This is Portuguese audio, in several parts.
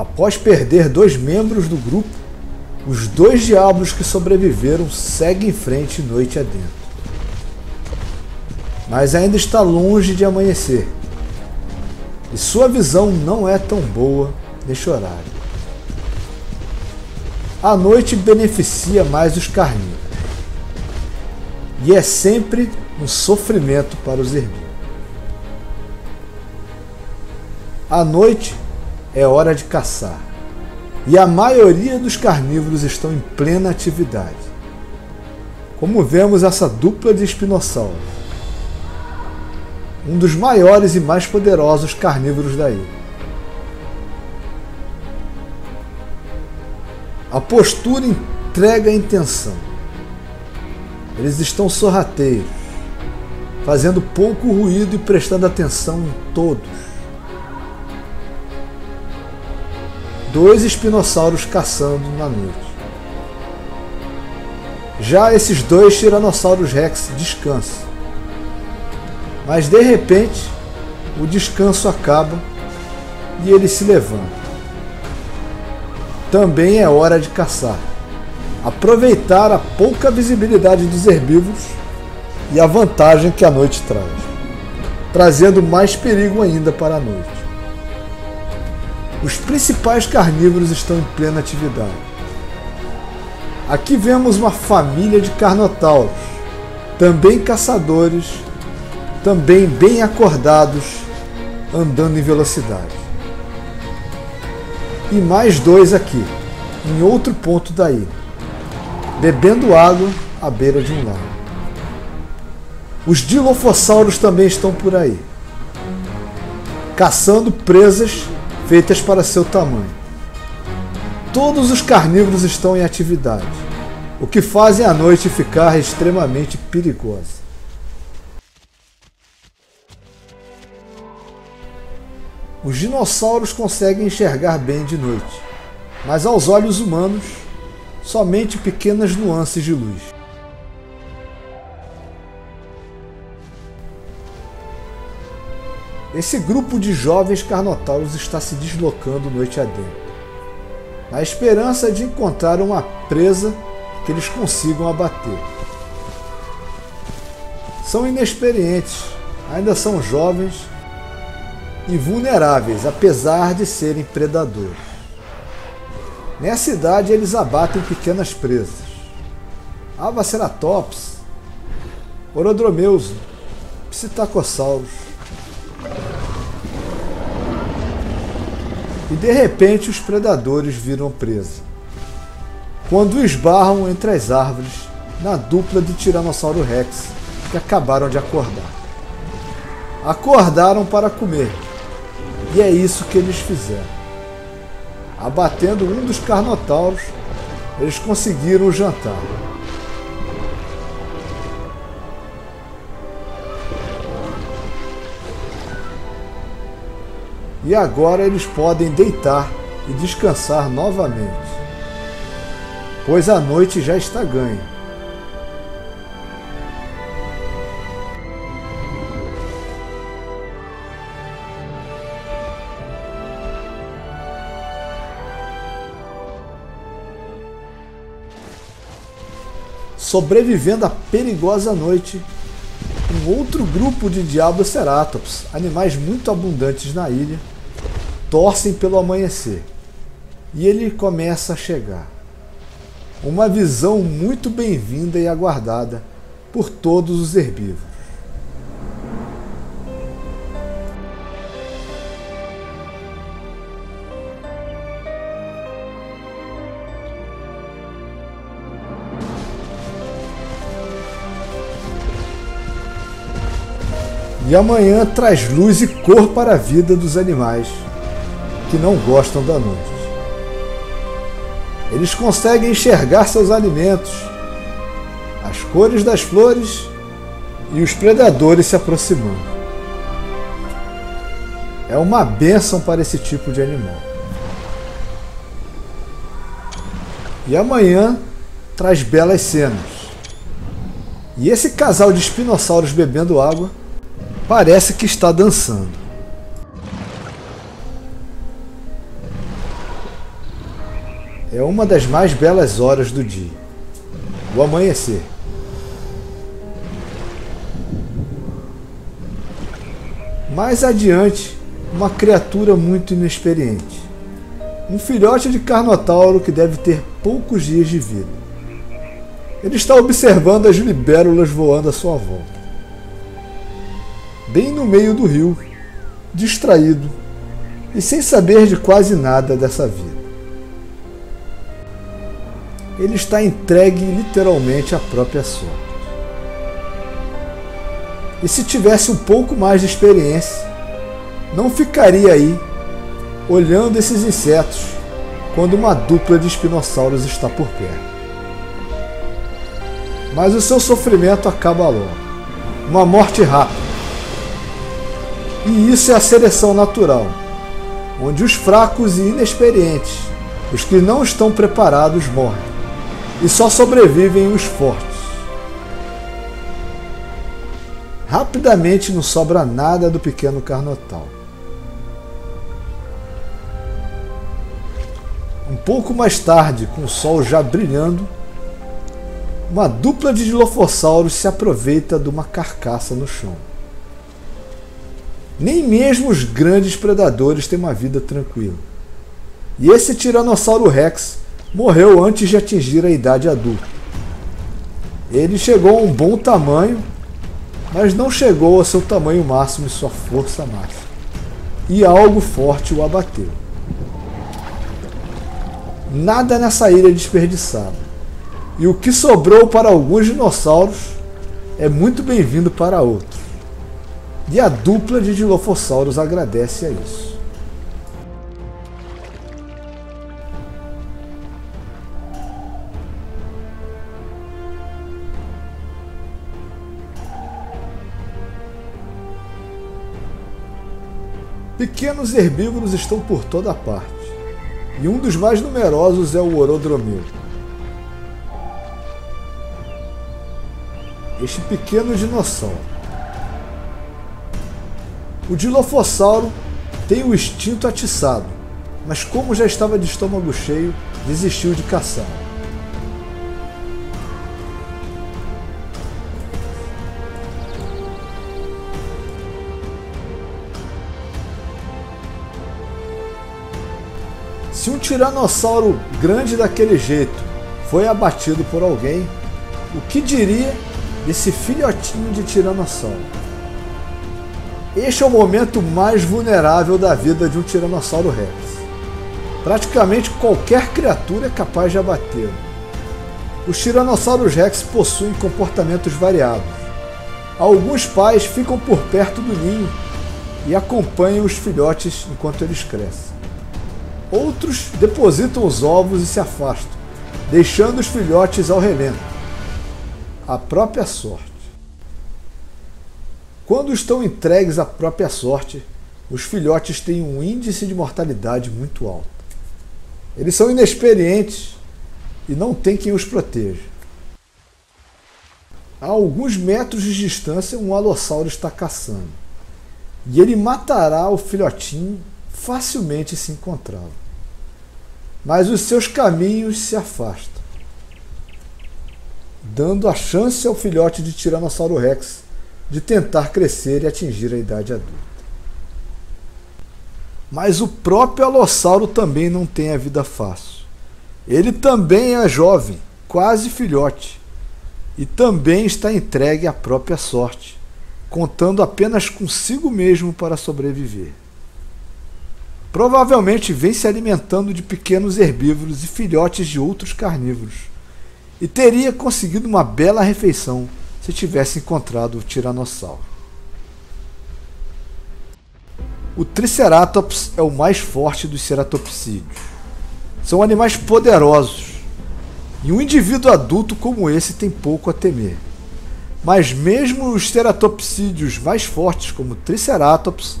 Após perder dois membros do grupo, os dois diabos que sobreviveram seguem em frente noite adentro. Mas ainda está longe de amanhecer. E sua visão não é tão boa neste horário. A noite beneficia mais os carnívoros. E é sempre um sofrimento para os herbívoros. A noite é hora de caçar. E a maioria dos carnívoros estão em plena atividade. Como vemos essa dupla de espinossauros. Um dos maiores e mais poderosos carnívoros da ilha. A postura entrega a intenção. Eles estão sorrateiros, fazendo pouco ruído e prestando atenção em todos. Dois espinossauros caçando na noite. Já esses dois tiranossauros rex descansam. Mas de repente, o descanso acaba e ele se levanta. Também é hora de caçar. Aproveitar a pouca visibilidade dos herbívoros e a vantagem que a noite traz, trazendo mais perigo ainda para a noite. Os principais carnívoros estão em plena atividade. Aqui vemos uma família de carnotauros, também caçadores, também bem acordados, andando em velocidade. E mais dois aqui, em outro ponto da ilha, bebendo água à beira de um lago. Os dilofossauros também estão por aí, caçando presas feitas para seu tamanho. Todos os carnívoros estão em atividade, o que faz a noite ficar extremamente perigosa. Os dinossauros conseguem enxergar bem de noite, mas aos olhos humanos, somente pequenas nuances de luz. Esse grupo de jovens carnotauros está se deslocando noite adentro, na esperança de encontrar uma presa que eles consigam abater. São inexperientes, ainda são jovens e vulneráveis, apesar de serem predadores. Nessa idade, eles abatem pequenas presas. Avaceratops, Orodromeus, Psittacosaurus, e de repente os predadores viram presa. Quando esbarram entre as árvores na dupla de Tiranossauro Rex que acabaram de acordar. Acordaram para comer, e é isso que eles fizeram. Abatendo um dos carnotauros, eles conseguiram o jantar. E agora eles podem deitar e descansar novamente, pois a noite já está ganha. Sobrevivendo à perigosa noite, um outro grupo de Diabloceratops, animais muito abundantes na ilha, torcem pelo amanhecer. E ele começa a chegar. Uma visão muito bem-vinda e aguardada por todos os herbívoros. E amanhã traz luz e cor para a vida dos animais que não gostam da noite. Eles conseguem enxergar seus alimentos, as cores das flores e os predadores se aproximando. É uma bênção para esse tipo de animal. E amanhã traz belas cenas. E esse casal de espinossauros bebendo água parece que está dançando. é uma das mais belas horas do dia o amanhecer. Mais adiante, uma criatura muito inexperiente. Um filhote de carnotauro que deve ter poucos dias de vida. Ele está observando as libélulas voando à sua volta. Bem no meio do rio, distraído e sem saber de quase nada dessa vida. Ele está entregue literalmente à própria sorte. E se tivesse um pouco mais de experiência, não ficaria aí olhando esses insetos quando uma dupla de espinossauros está por perto. Mas o seu sofrimento acaba logo. Uma morte rápida. E isso é a seleção natural, onde os fracos e inexperientes, os que não estão preparados, morrem. E só sobrevivem os fortes. Rapidamente não sobra nada do pequeno Carnotal. Um pouco mais tarde, com o sol já brilhando, uma dupla de dilofossauros se aproveita de uma carcaça no chão. Nem mesmo os grandes predadores têm uma vida tranquila. E esse Tiranossauro Rex morreu antes de atingir a idade adulta. Ele chegou a um bom tamanho mas não chegou ao seu tamanho máximo e sua força máxima. E algo forte o abateu. Nada nessa ilha é desperdiçado. E o que sobrou para alguns dinossauros é muito bem-vindo para outros. E a dupla de dilofossauros agradece a isso. Pequenos herbívoros estão por toda parte, e um dos mais numerosos é o orodromeu. Este pequeno dinossauro. O dilofossauro tem o instinto atiçado, mas como já estava de estômago cheio, desistiu de caçar. Se um tiranossauro grande daquele jeito foi abatido por alguém, o que diria desse filhotinho de tiranossauro? Este é o momento mais vulnerável da vida de um tiranossauro rex. Praticamente qualquer criatura é capaz de abatê-lo. Os tiranossauros rex possuem comportamentos variados. Alguns pais ficam por perto do ninho e acompanham os filhotes enquanto eles crescem. Outros depositam os ovos e se afastam, deixando os filhotes ao relento. A própria sorte. Quando estão entregues à própria sorte, os filhotes têm um índice de mortalidade muito alto. Eles são inexperientes e não tem quem os proteja. A alguns metros de distância, um alossauro está caçando. E ele matará o filhotinho facilmente se encontrá-lo. Mas os seus caminhos se afastam, dando a chance ao filhote de Tiranossauro Rex de tentar crescer e atingir a idade adulta. Mas o próprio Alossauro também não tem a vida fácil. Ele também é jovem, quase filhote, e também está entregue à própria sorte, contando apenas consigo mesmo para sobreviver. Provavelmente vem se alimentando de pequenos herbívoros e filhotes de outros carnívoros, e teria conseguido uma bela refeição se tivesse encontrado o tiranossauro. O Triceratops é o mais forte dos ceratopsídeos. São animais poderosos, e um indivíduo adulto como esse tem pouco a temer. Mas mesmo os ceratopsídeos mais fortes, como o Triceratops,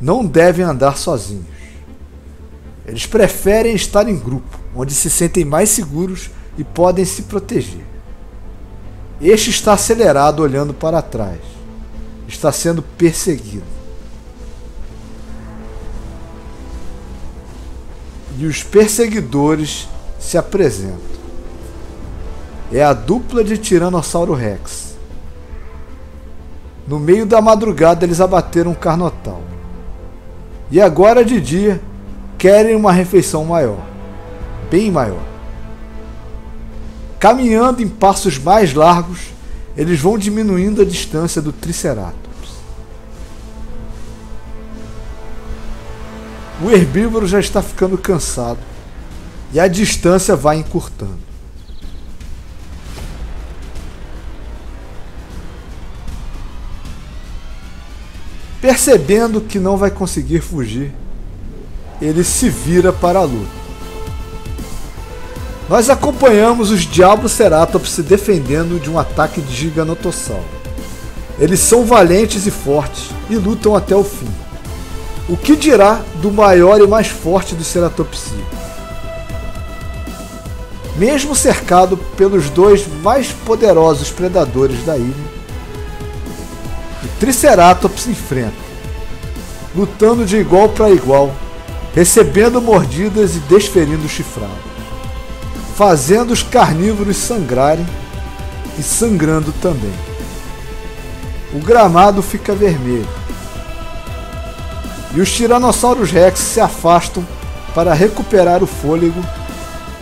não devem andar sozinhos. Eles preferem estar em grupo, onde se sentem mais seguros e podem se proteger. Este está acelerado olhando para trás. Está sendo perseguido. E os perseguidores se apresentam. É a dupla de Tiranossauro Rex. No meio da madrugada eles abateram um carnotal. E agora de dia querem uma refeição maior, bem maior. Caminhando em passos mais largos, eles vão diminuindo a distância do Triceratops. O herbívoro já está ficando cansado e a distância vai encurtando. Percebendo que não vai conseguir fugir, ele se vira para a luta. Nós acompanhamos os Diabloceratops se defendendo de um ataque de Giganotossauro. Eles são valentes e fortes e lutam até o fim. O que dirá do maior e mais forte dos Ceratopsi? Mesmo cercado pelos dois mais poderosos predadores da ilha, o Triceratops enfrenta, lutando de igual para igual, recebendo mordidas e desferindo chifrados fazendo os carnívoros sangrarem e sangrando também. O gramado fica vermelho. E os tiranossauros rex se afastam para recuperar o fôlego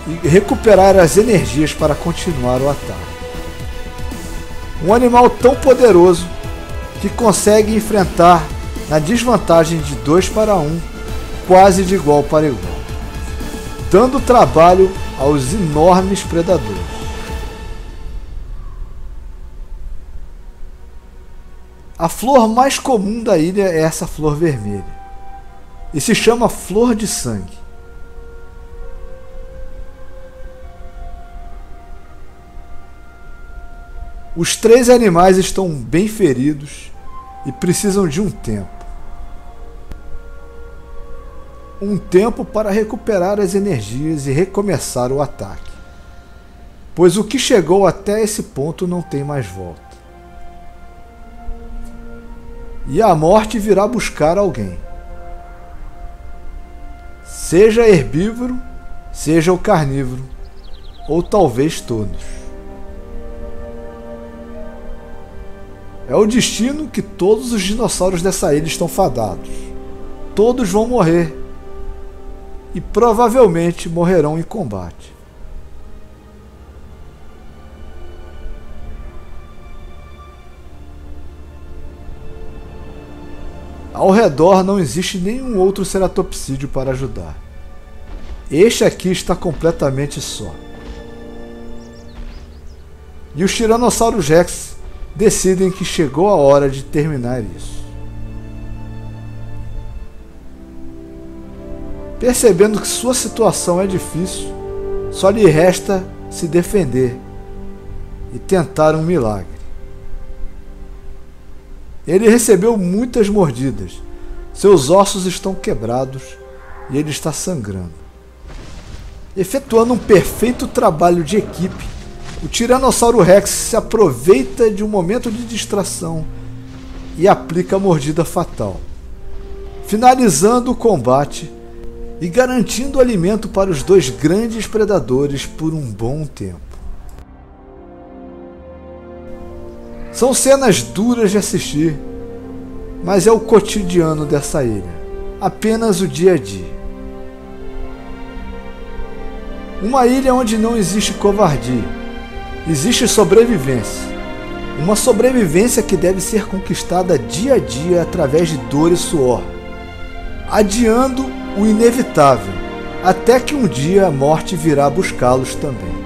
e recuperar as energias para continuar o ataque. Um animal tão poderoso que consegue enfrentar na desvantagem de 2 para 1, um, quase de igual para igual, dando trabalho aos enormes predadores. A flor mais comum da ilha é essa flor vermelha e se chama flor de sangue. Os três animais estão bem feridos e precisam de um tempo um tempo para recuperar as energias e recomeçar o ataque. Pois o que chegou até esse ponto não tem mais volta. E a morte virá buscar alguém. Seja herbívoro, seja o carnívoro, ou talvez todos. É o destino que todos os dinossauros dessa ilha estão fadados. Todos vão morrer e provavelmente morrerão em combate. Ao redor não existe nenhum outro ceratopsídeo para ajudar. Este aqui está completamente só. E os Tiranossauros Rex decidem que chegou a hora de terminar isso. Percebendo que sua situação é difícil, só lhe resta se defender e tentar um milagre. Ele recebeu muitas mordidas, seus ossos estão quebrados e ele está sangrando. Efetuando um perfeito trabalho de equipe, o Tiranossauro Rex se aproveita de um momento de distração e aplica a mordida fatal, finalizando o combate e garantindo alimento para os dois grandes predadores por um bom tempo. São cenas duras de assistir, mas é o cotidiano dessa ilha, apenas o dia a dia. Uma ilha onde não existe covardia, existe sobrevivência. Uma sobrevivência que deve ser conquistada dia a dia através de dor e suor, adiando o inevitável, até que um dia a morte virá buscá-los também.